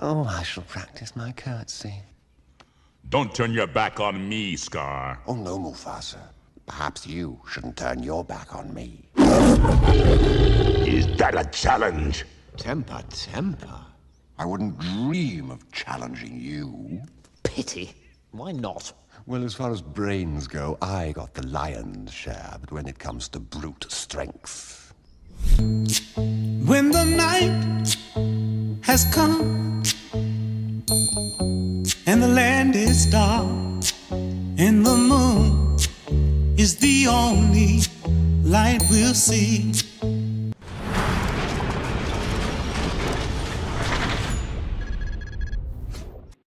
Oh, I shall practice my curtsy. Don't turn your back on me, Scar. Oh, no, Mufasa. Perhaps you shouldn't turn your back on me. Is that a challenge? Temper, temper. I wouldn't dream of challenging you. Pity. Why not? Well, as far as brains go, I got the lion's share, but when it comes to brute strength. When the night has come and the land is dark and the moon is the only light we'll see.